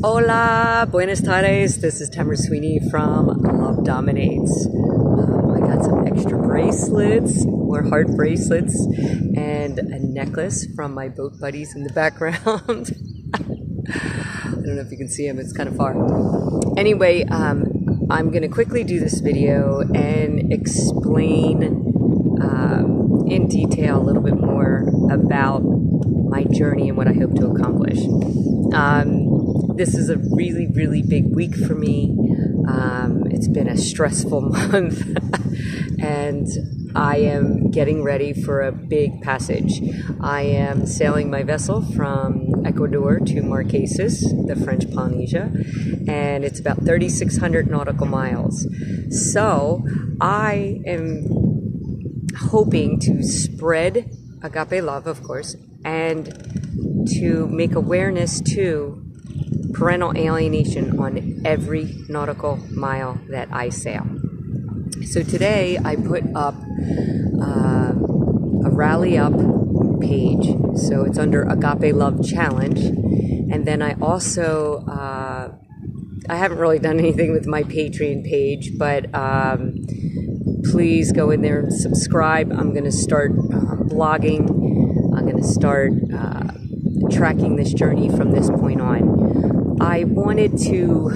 Hola, buenas tardes. This is Tamara Sweeney from Love Dominates. Um, I got some extra bracelets, more heart bracelets, and a necklace from my boat buddies in the background. I don't know if you can see them, it's kind of far. Anyway, um, I'm going to quickly do this video and explain um, in detail a little bit more about my journey and what I hope to accomplish. Um, this is a really, really big week for me. Um, it's been a stressful month, and I am getting ready for a big passage. I am sailing my vessel from Ecuador to Marquesas, the French Polynesia, and it's about 3,600 nautical miles. So I am hoping to spread agape love, of course, and to make awareness to parental alienation on every nautical mile that I sail. So today I put up uh, a rally up page. So it's under Agape Love Challenge. And then I also, uh, I haven't really done anything with my Patreon page, but um, please go in there and subscribe. I'm going to start uh, blogging. I'm going to start uh, tracking this journey from this point on. I wanted to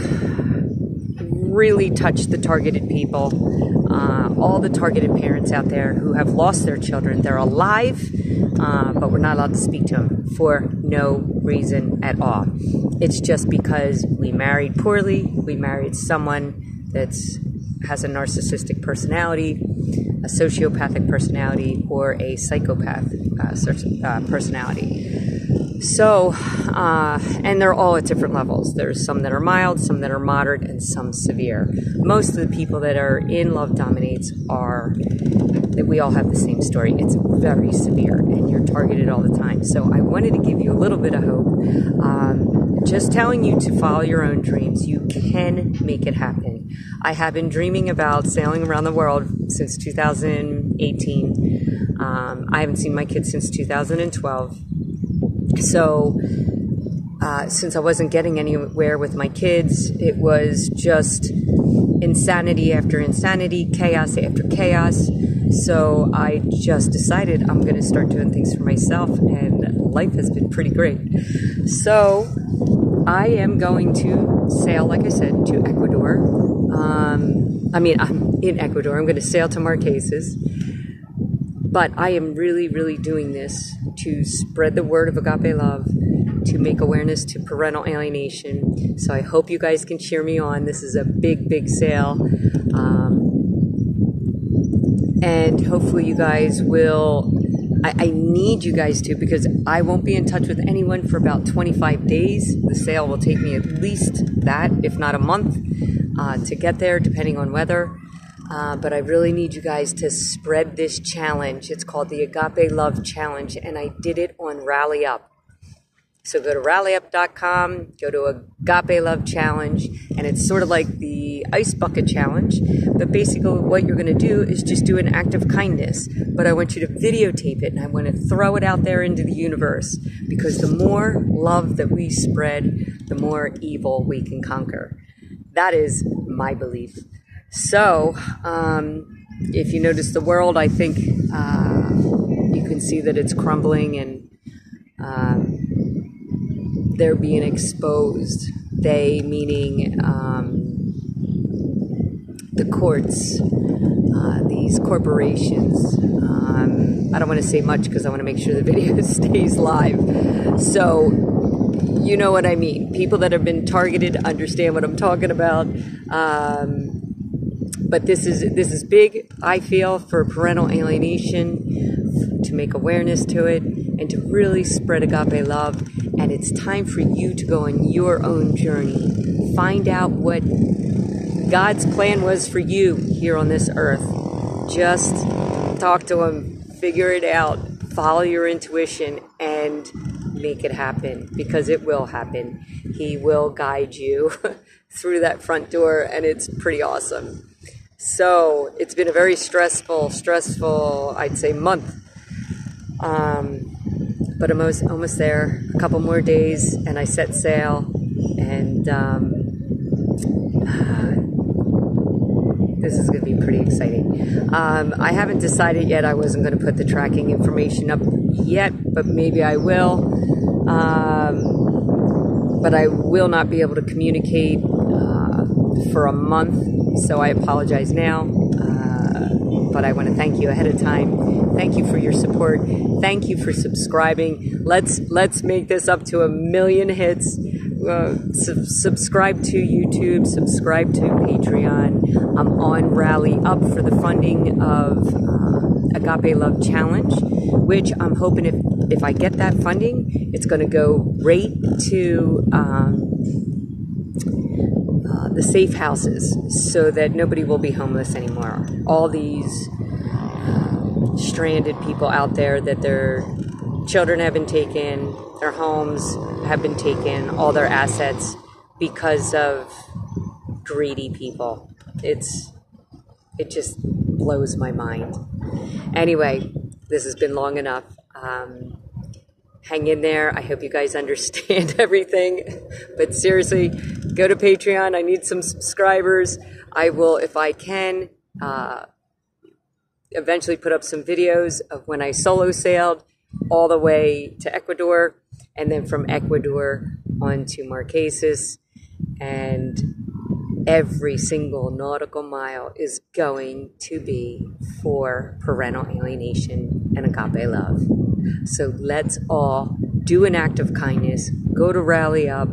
really touch the targeted people, uh, all the targeted parents out there who have lost their children. They're alive, uh, but we're not allowed to speak to them for no reason at all. It's just because we married poorly, we married someone that's has a narcissistic personality, a sociopathic personality, or a psychopath uh, uh personality. So, uh, and they're all at different levels. There's some that are mild, some that are moderate, and some severe. Most of the people that are in Love Dominates are that we all have the same story. It's very severe, and you're targeted all the time. So, I wanted to give you a little bit of hope. Um, just telling you to follow your own dreams. You can make it happen. I have been dreaming about sailing around the world since 2018. Um, I haven't seen my kids since 2012 so, uh, since I wasn't getting anywhere with my kids, it was just insanity after insanity, chaos after chaos. So I just decided I'm going to start doing things for myself, and life has been pretty great. So I am going to sail, like I said, to Ecuador. Um, I mean, I'm in Ecuador. I'm going to sail to Marquesas. But I am really, really doing this to spread the word of agape love, to make awareness to parental alienation. So I hope you guys can cheer me on. This is a big, big sail. Um, and hopefully, you guys will. I, I need you guys to because I won't be in touch with anyone for about 25 days. The sail will take me at least that, if not a month, uh, to get there, depending on weather. Uh, but I really need you guys to spread this challenge. It's called the Agape Love Challenge, and I did it on Rally Up. So go to rallyup.com, go to Agape Love Challenge, and it's sort of like the Ice Bucket Challenge. But basically, what you're going to do is just do an act of kindness. But I want you to videotape it, and I want to throw it out there into the universe because the more love that we spread, the more evil we can conquer. That is my belief. So, um, if you notice the world, I think uh, you can see that it's crumbling and um, they're being exposed. They, meaning um, the courts, uh, these corporations. Um, I don't want to say much because I want to make sure the video stays live. So, you know what I mean. People that have been targeted understand what I'm talking about. Um, but this is this is big. I feel for parental alienation to make awareness to it and to really spread agape love. And it's time for you to go on your own journey. Find out what God's plan was for you here on this earth. Just talk to Him, figure it out, follow your intuition, and make it happen because it will happen. He will guide you through that front door, and it's pretty awesome. So it's been a very stressful, stressful, I'd say, month. Um, but I'm almost, almost there. A couple more days, and I set sail. and um, this is going to be pretty exciting. Um, I haven't decided yet. I wasn't going to put the tracking information up yet, but maybe I will. Um, but I will not be able to communicate for a month, so I apologize now. Uh, but I want to thank you ahead of time. Thank you for your support. Thank you for subscribing. Let's let's make this up to a million hits. Uh, su- subscribe to YouTube, subscribe to Patreon. I'm on Rally Up for the funding of uh, Agape Love Challenge, which I'm hoping if, if I get that funding, it's going to go right to um, the safe houses so that nobody will be homeless anymore. All these stranded people out there that their children have been taken, their homes have been taken, all their assets because of greedy people. It's it just blows my mind. Anyway, this has been long enough. Um, hang in there. I hope you guys understand everything. But seriously, go to Patreon. I need some subscribers. I will, if I can, uh, eventually put up some videos of when I solo sailed all the way to Ecuador and then from Ecuador on to Marquesas. And every single nautical mile is going to be for parental alienation and agape love. So let's all do an act of kindness, go to Rally Up,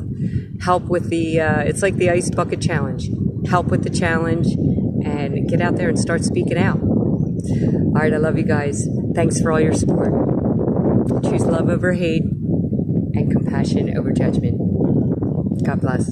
help with the, uh, it's like the Ice Bucket Challenge. Help with the challenge and get out there and start speaking out. All right, I love you guys. Thanks for all your support. Choose love over hate and compassion over judgment. God bless.